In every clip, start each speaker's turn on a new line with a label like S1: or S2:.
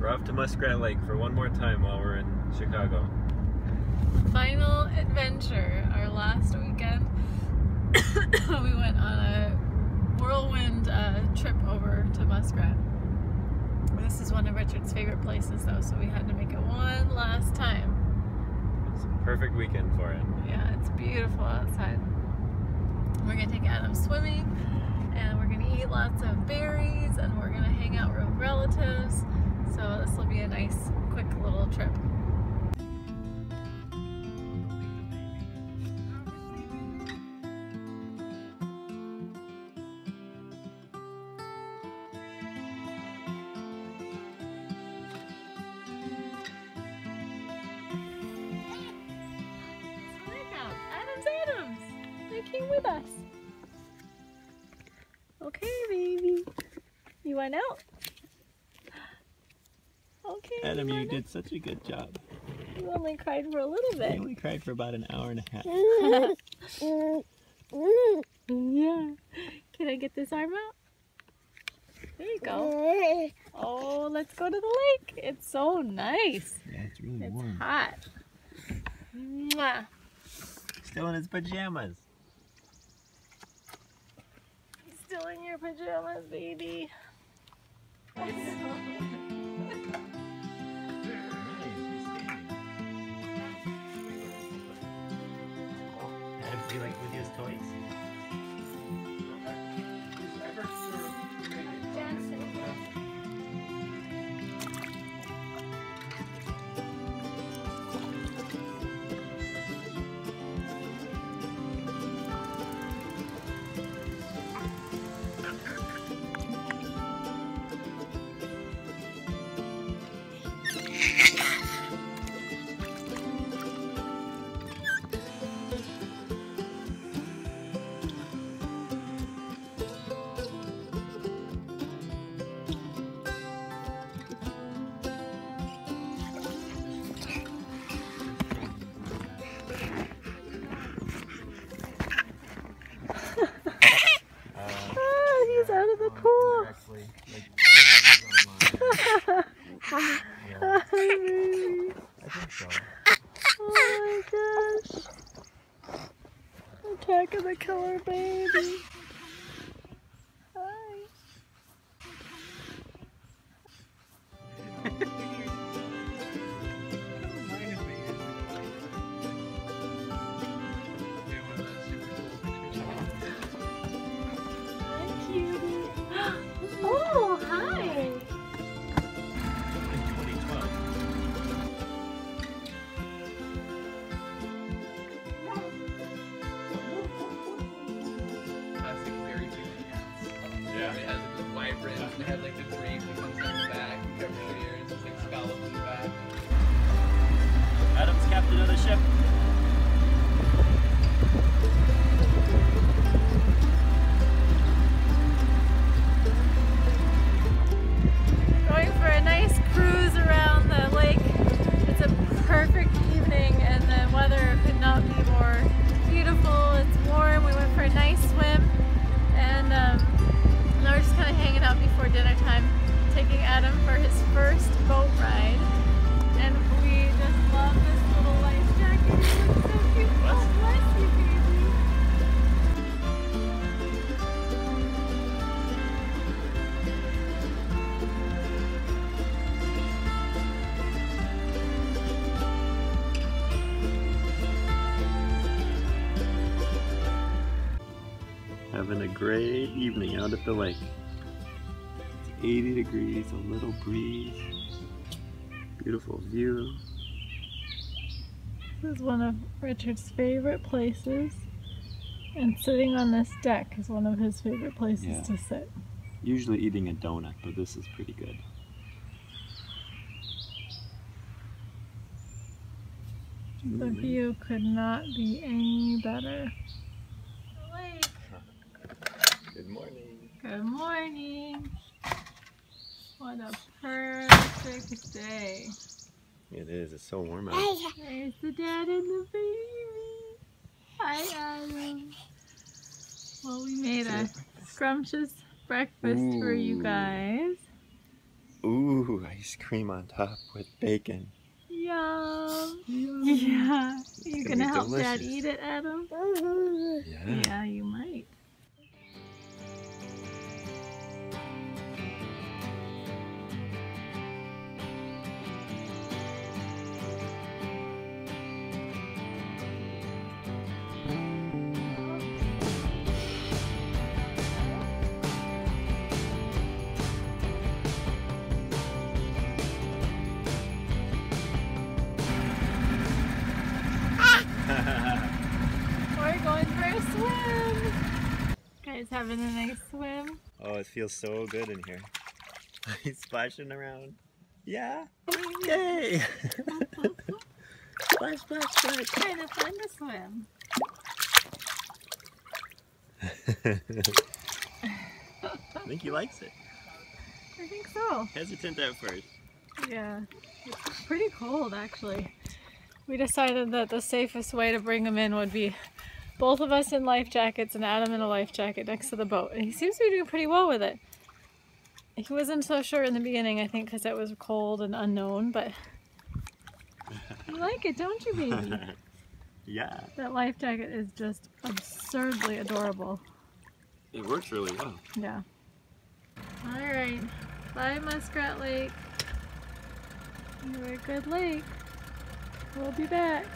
S1: We're off to Muskrat Lake for one more time while we're in Chicago.
S2: Final adventure, our last weekend. we went on a whirlwind uh, trip over to Muskrat. This is one of Richard's favorite places though, so we had to make it one last time.
S1: It's a perfect weekend for it.
S2: Yeah, it's beautiful outside. We're gonna take Adam swimming and we're gonna eat lots of berries and we're gonna hang out with relatives. With us. Okay, baby. You went out? Okay.
S1: Adam,
S2: you
S1: you did such a good job.
S2: You only cried for a little
S1: You
S2: bit.
S1: only cried for about an hour and a half.
S2: yeah. Can I get this arm out? There you go. Oh, let's go to the lake. It's so nice.
S1: Yeah, it's really
S2: It's
S1: warm.
S2: hot. Mwah.
S1: Still in his pajamas.
S2: Still in your pajamas, baby. Oh my gosh. Attack of the killer baby.
S3: Like
S2: dinner time, taking Adam for his first boat ride. And we just love this little life jacket. It looks so cute. Bless you, baby.
S1: Having a great evening out at the lake. It's 80 degrees, a little breeze. Beautiful view.
S2: This is one of Richard's favorite places. And sitting on this deck is one of his favorite places
S1: Yeah.
S2: to sit.
S1: Usually eating a donut, but this is pretty good.
S2: The view could not be any better. Lake.
S1: Good morning.
S2: Good morning. What a perfect day.
S1: It is, it's so warm out.
S2: There's the dad and the baby. Hi, Adam. Well, we made a scrumptious breakfast for you guys.
S1: Ooh, ice cream on top with bacon.
S2: Yum. Yeah. You
S1: gonna
S2: gonna
S1: be
S2: help Dad eat it, Adam? Uh-huh.
S1: Yeah.
S2: Yeah, you might. Having a nice swim.
S1: oh, it feels so good in here. He's splashing around. Yeah. Yay! splash, splash, splash.
S2: Kind of fun to swim.
S1: I think he likes it.
S2: I think so.
S1: Hesitant at first.
S2: Yeah. It's pretty cold actually. We decided that the safest way to bring him in would be both of us in life jackets and Adam in a life jacket next to the boat. And he seems to be doing pretty well with it. He wasn't so sure in the beginning, I think, because it was cold and unknown, but you like it, don't you, baby?
S1: yeah,
S2: That life jacket is just absurdly adorable.
S1: it works really well.
S2: Yeah. All right. Bye, Muskrat Lake. You're a good lake. We'll be back.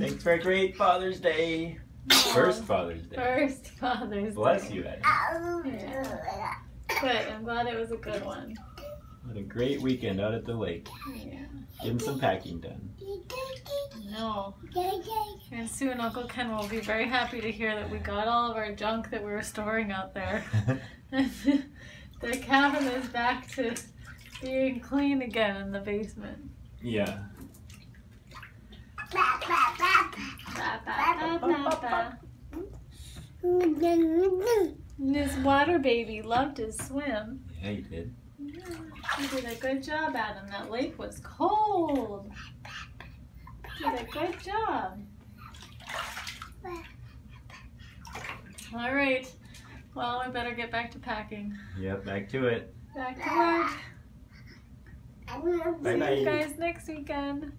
S1: Thanks for a great Father's Day. First Father's Day.
S2: First Father's Day.
S1: Bless
S2: Day.
S1: you, Eddie.
S2: Yeah. Good. I'm glad it was a good one.
S1: What a great weekend out at the lake.
S2: Yeah.
S1: Getting some packing done.
S2: No. And soon Uncle Ken will be very happy to hear that we got all of our junk that we were storing out there. the cabin is back to being clean again in the basement.
S1: yeah.
S2: This water baby loved to swim.
S1: Yeah, you did.
S2: You did a good job, Adam. That lake was cold. You did a good job. All right. Well, we better get back to packing.
S1: Yep, back to it.
S2: Back to work. See you guys next weekend.